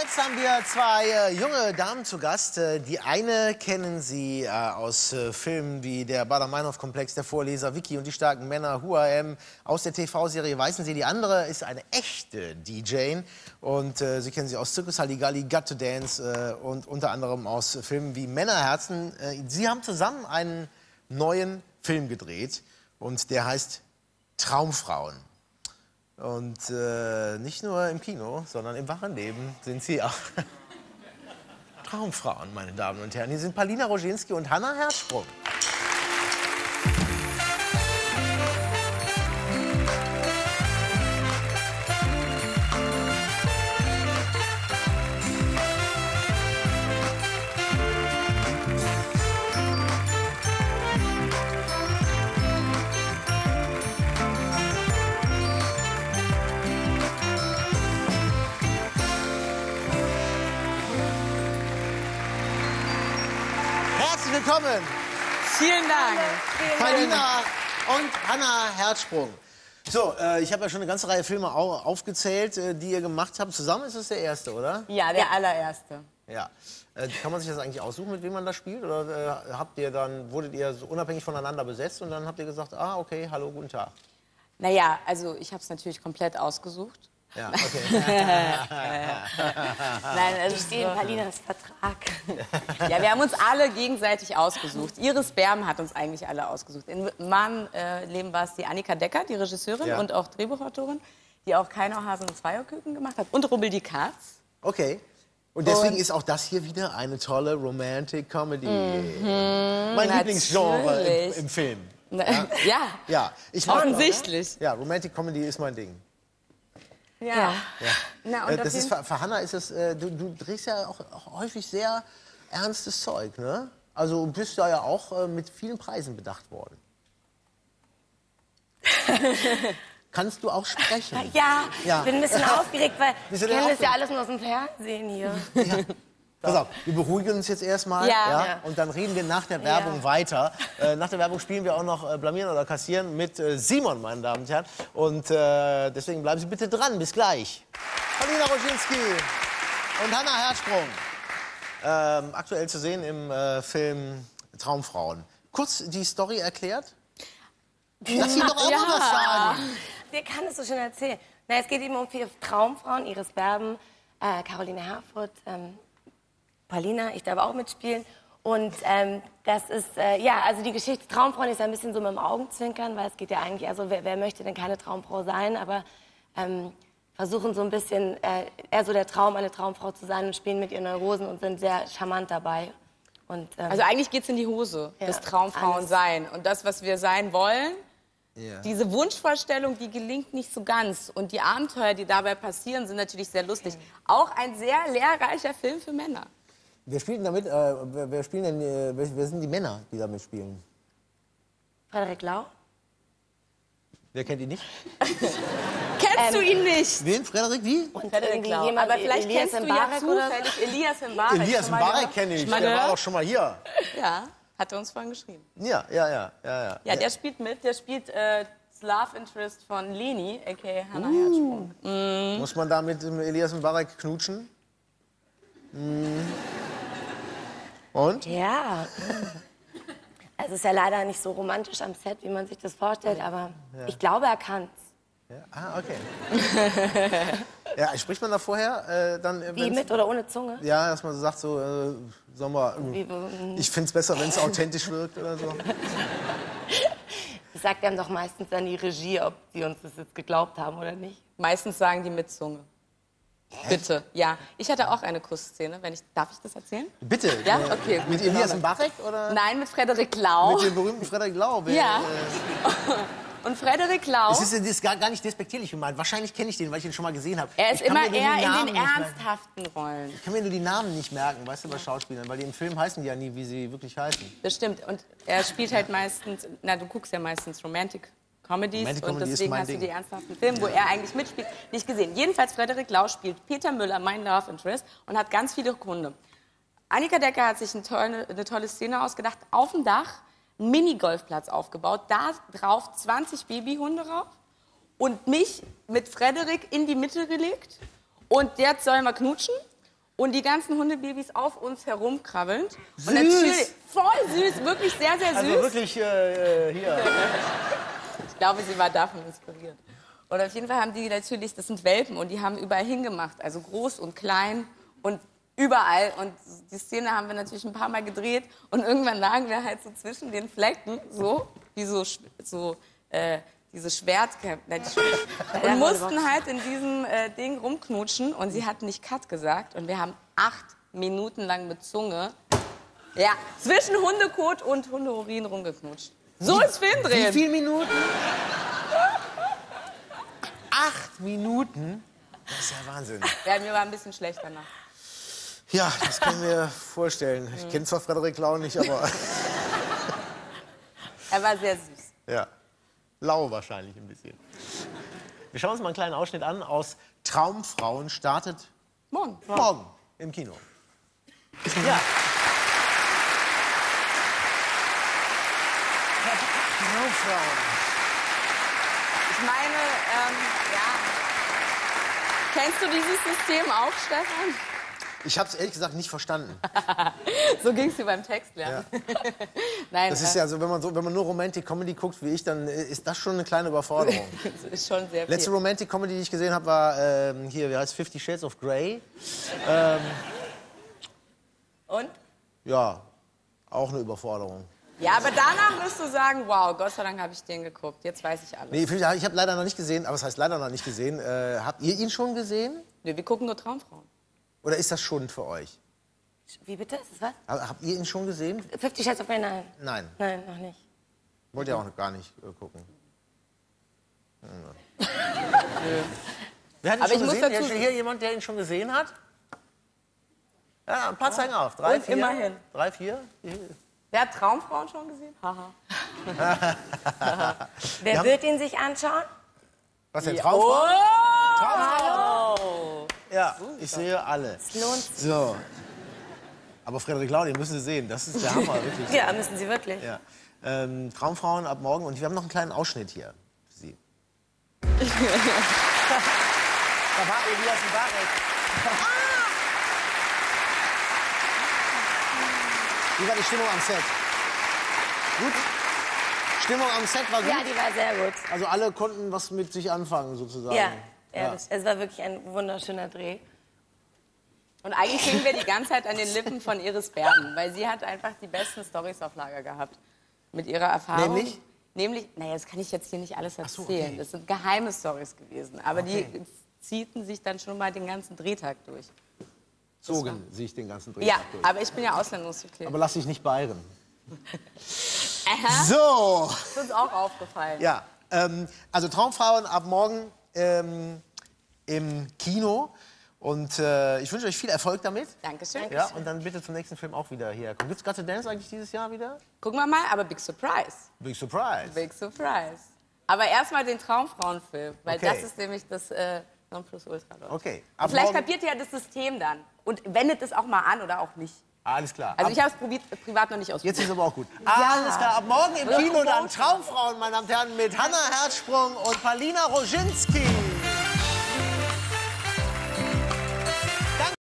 jetzt haben wir zwei äh, junge Damen zu Gast. Äh, die eine kennen Sie äh, aus Filmen wie der Bader-Meinhof-Komplex, der Vorleser, Vicky und die starken Männer, Am, aus der TV-Serie Weißen Sie. Die andere ist eine echte DJ und äh, Sie kennen sie aus Circus Halligalli, Got to Dance äh, und unter anderem aus Filmen wie Männerherzen. Sie haben zusammen einen neuen Film gedreht und der heißt Traumfrauen. Und äh, nicht nur im Kino, sondern im wahren Leben sind sie auch Traumfrauen, meine Damen und Herren. Hier sind Palina Roginski und Hanna Herzsprung. Herzlich willkommen, Vielen Dank. Palina und Hanna Herzsprung. So, äh, ich habe ja schon eine ganze Reihe Filme au aufgezählt, äh, die ihr gemacht habt. Zusammen ist es der erste, oder? Ja, der allererste. Ja. Äh, kann man sich das eigentlich aussuchen, mit wem man da spielt? Oder äh, habt ihr dann, wurdet ihr so unabhängig voneinander besetzt und dann habt ihr gesagt, ah, okay, hallo, guten Tag. Naja, also ich habe es natürlich komplett ausgesucht. Ja, okay. Nein, also Stehen Palinas Vertrag. Ja, wir haben uns alle gegenseitig ausgesucht. Iris Berben hat uns eigentlich alle ausgesucht. In meinem äh, Leben war es die Annika Decker, die Regisseurin Ja. und auch Drehbuchautorin, die auch keine Hasen und Zweierküken gemacht hat. Und Rubbel die Katz. Okay. Und deswegen Und- ist auch das hier wieder eine tolle Romantic Comedy. mein Lieblingsgenre im, im Film. Ja, ja. Ja, ich mag offensichtlich. Ja, Romantic Comedy ist mein Ding. Ja. Na, und Äh, das ist für, für Hannah ist es, äh, du, du drehst ja auch, auch häufig sehr ernstes Zeug, ne? Also bist da ja auch äh, mit vielen Preisen bedacht worden. Kannst du auch sprechen? Ja, Ja. ich bin ein bisschen aufgeregt, weil ich du denn kenne das ja alles nur aus dem Fernsehen hier. Pass auf, wir beruhigen uns jetzt erstmal Ja. Ja. und dann reden wir nach der Werbung Ja. weiter. Äh, nach der Werbung spielen wir auch noch äh, Blamieren oder Kassieren mit äh, Simon, meine Damen und Herren. Und äh, deswegen bleiben Sie bitte dran. Bis gleich. Paulina Roginski und Hanna Herzsprung. Ähm, aktuell zu sehen im äh, Film Traumfrauen. Kurz die Story erklärt? Lass ihn doch auch mal was sagen. Wer kann das so schön erzählen? Na, es geht eben um vier Traumfrauen, Iris Berben, äh, Caroline Herfurth, ähm, Paulina, ich darf auch mitspielen. Und ähm, das ist, äh, ja, also die Geschichte Traumfrauen ist ein bisschen so mit dem Augenzwinkern, weil es geht ja eigentlich, also wer, wer möchte denn keine Traumfrau sein, aber ähm, versuchen so ein bisschen äh, eher so der Traum, eine Traumfrau zu sein und spielen mit ihren Neurosen und sind sehr charmant dabei. Und, ähm, Also eigentlich geht's in die Hose, Ja, das Traumfrauen alles. sein. Und das, was wir sein wollen, Ja. diese Wunschvorstellung, die gelingt nicht so ganz. Und die Abenteuer, die dabei passieren, sind natürlich sehr lustig. Auch ein sehr lehrreicher Film für Männer. Wer spielt denn damit? Äh, wer, wer, spielen denn, äh, wer, wer sind die Männer, die damit spielen? Frederik Lau. Wer kennt ihn nicht? Kennst du ihn nicht? Wen? Frederik? Wie? Und Frederik Lau. jemand, Aber vielleicht Elias kennst du ja zufällig Elias Mbarek. Elias Mbarek gehört? kenne ich. Der war doch schon mal hier. Ja, hat er uns vorhin geschrieben. Ja, ja, ja, ja, ja. Ja, der spielt mit. Der spielt äh, das Love Interest von Leni, a.k.a. Hannah Uh. Herzsprung. Muss man da mit dem Elias Mbarek knutschen? Hm. Und? Ja. Also es ist ja leider nicht so romantisch am Set, wie man sich das vorstellt, aber ich glaube, er kann's. Ja. Ah, okay. ja, spricht man da vorher äh, dann? äh, Wie mit oder ohne Zunge? Ja, dass man so sagt, so, äh, sag mal, äh, ähm, ich find's besser, wenn es authentisch wirkt oder so. das sagt einem doch meistens dann die Regie, ob sie uns das jetzt geglaubt haben oder nicht. Meistens sagen die mit Zunge. Bitte, ja. Ich hatte auch eine Kussszene, wenn ich, darf ich das erzählen? Bitte. Ja, okay. Mit Elias Mbarek oder Nein, mit Frederik Lau. mit dem berühmten Frederik Lau? Wer, Ja. Äh, Und Frederik Lau, es ist, das ist gar, gar nicht despektierlich gemeint. Wahrscheinlich kenne ich den, weil ich ihn schon mal gesehen habe. er ist immer eher in den ernsthaften Rollen. Ich kann mir nur die Namen nicht merken, weißt du, bei Schauspielern, weil die im Film heißen die ja nie, wie sie wirklich heißen. Das stimmt. Und er spielt halt meistens, na, du guckst ja meistens Romantic Comedies Romantic und deswegen hast du Ding. die ernsthaften Filme, wo er eigentlich mitspielt, nicht gesehen. Jedenfalls Frederik Lau spielt Peter Müller, mein Love Interest, und hat ganz viele Gründe. Annika Decker hat sich eine tolle, eine tolle Szene ausgedacht. Auf dem Dach einen Minigolfplatz aufgebaut, da drauf 20 Babyhunde rauf und mich mit Frederik in die Mitte gelegt. Und jetzt sollen wir knutschen. und die ganzen Hundebabys auf uns herumkrabbelnd. Süß. Und natürlich, voll süß, wirklich sehr, sehr süß. Also wirklich äh, äh, hier. Ich glaube, sie war davon inspiriert. Und auf jeden Fall haben die natürlich, das sind Welpen und die haben überall hingemacht, also groß und klein und überall. Und die Szene haben wir natürlich ein paar Mal gedreht und irgendwann lagen wir halt so zwischen den Flecken, so wie so, so äh, diese Schwertkämpfe. Und mussten halt in diesem äh, Ding rumknutschen und sie hat nicht Cut gesagt und wir haben acht Minuten lang mit Zunge ja, zwischen Hundekot und Hundeurin rumgeknutscht. So ist Film Wie viele Minuten? Acht Minuten? Das ist ja Wahnsinn. Ja, mir war ein bisschen schlecht danach. Ja, das kann ich mir vorstellen. Ich kenne zwar Frederik Lau nicht, aber Er war sehr süß. ja. Lau wahrscheinlich ein bisschen. Wir schauen uns mal einen kleinen Ausschnitt an aus Traumfrauen startet Morgen. morgen im Kino. Ja. Traumfrauen. Ich meine, ähm, ja. Kennst du dieses System auch, Stefan? Ich habe es ehrlich gesagt nicht verstanden. So ging es dir beim Text lernen. Nein, Das ist ja so, wenn man, so, wenn man nur Romantic Comedy guckt wie ich, dann äh, ist das schon eine kleine Überforderung. äh, das ist schon sehr viel. Letzte Romantic Comedy, die ich gesehen habe, war ähm, hier, wie heißt Fifty Shades of Grey. Und? Ja, auch eine Überforderung. Ja, aber danach wirst du sagen, wow, Gott sei Dank habe ich den geguckt. Jetzt weiß ich alles. Nee, ich habe leider noch nicht gesehen, aber was heißt leider noch nicht gesehen? Äh, habt ihr ihn schon gesehen? Nee, wir gucken nur Traumfrauen. Oder ist das schon für euch? Wie bitte? Ist das was? Ha- Habt ihr ihn schon gesehen? 50 Shades of Grey? Nein. Nein, Nein, noch nicht. wollt ihr auch gar nicht äh, gucken. Wer hat ihn Aber schon ich muss gesehen? dazu- Hier, hier jemand, der ihn schon gesehen hat? Ja, ein paar zeigen auf. Drei, Und vier. immerhin. Drei, vier. Wer hat Traumfrauen schon gesehen? Haha. Wer wird ihn sich anschauen? Was denn, Oh! Traumfrauen? Ja, ich sehe alle. Es lohnt sich. So. Aber Frederik Lau, den müssen Sie sehen. Das ist der Hammer, wirklich. Ja, müssen Sie wirklich. Ja. Ähm, Traumfrauen ab morgen. Und wir haben noch einen kleinen Ausschnitt hier für Sie. da war Elias Mbarek. Wie war die Stimmung am Set? Gut? Stimmung am Set war gut? Ja, die war sehr gut. Also alle konnten was mit sich anfangen, sozusagen. Ja, ja. Das, es war wirklich ein wunderschöner Dreh. Und eigentlich hingen wir die ganze Zeit an den Lippen von Iris Berben, weil sie hat einfach die besten Storys auf Lager gehabt. Mit ihrer Erfahrung. Nämlich? Nämlich, naja, das kann ich jetzt hier nicht alles so, erzählen. okay. Das sind geheime Stories gewesen. Aber Okay. die ziehten sich dann schon mal den ganzen Drehtag durch. Zogen sich den ganzen Dreh Ja, durch. aber ich bin ja Auslandungsverkehr. Aber lass dich nicht beirren. Aha. So. Das ist uns auch aufgefallen. Ja, ähm, also Traumfrauen ab morgen ähm, im Kino. Und äh, ich wünsche euch viel Erfolg damit. Dankeschön. Ja, und dann bitte zum nächsten Film auch wieder hier kommen. Gibt's Got to Dance eigentlich dieses Jahr wieder? Gucken wir mal, aber Big Surprise. Big Surprise. Big Surprise. Aber erstmal den Traumfrauenfilm, weil Okay. das ist nämlich das äh, Nonplusultra. Leute. Okay, vielleicht kapiert ihr ja das System dann und wendet es auch mal an oder auch nicht. Alles klar. Also ab, ich habe es probiert- privat noch nicht ausprobiert. jetzt ist aber auch gut. Alles klar. Ab morgen im Ja. Kino dann Traumfrauen, meine Damen und Herren, mit Hanna Herzsprung und Palina Roginski.